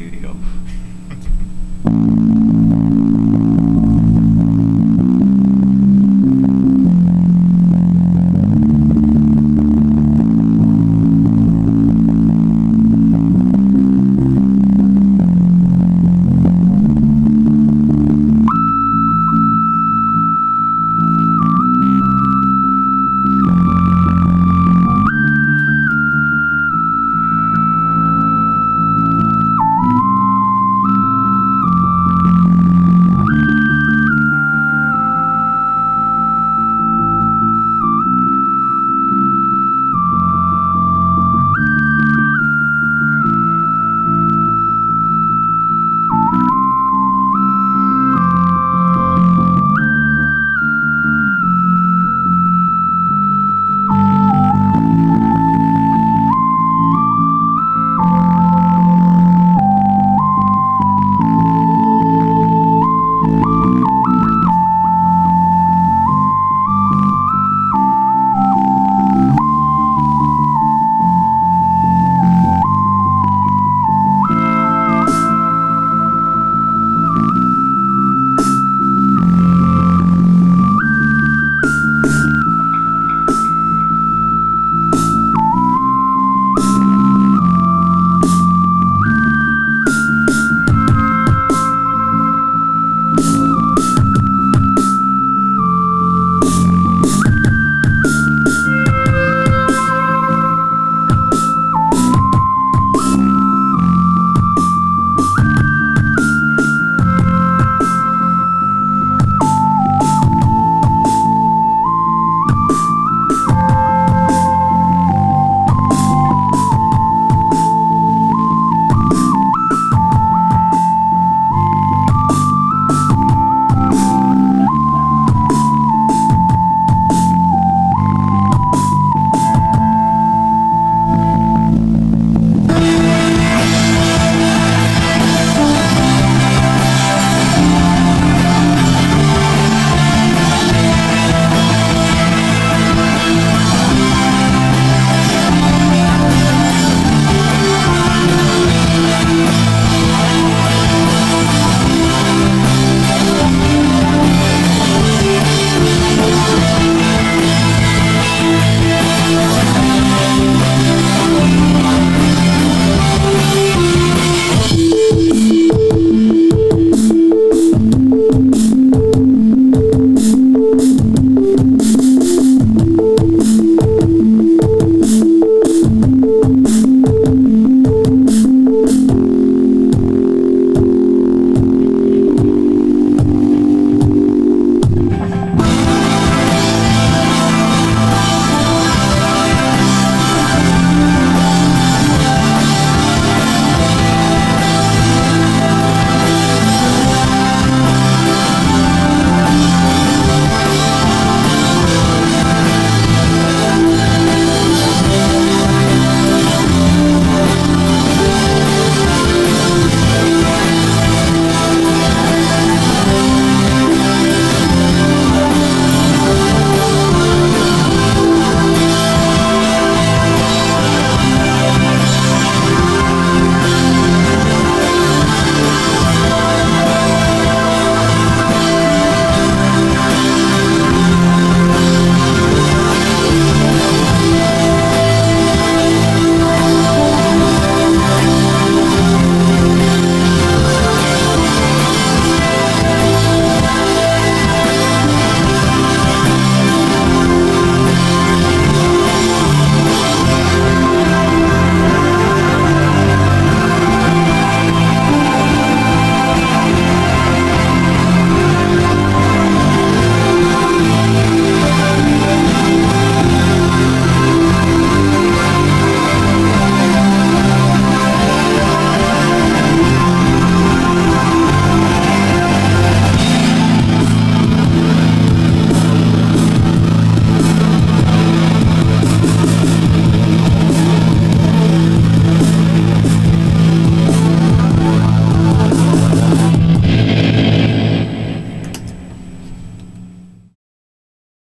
studio.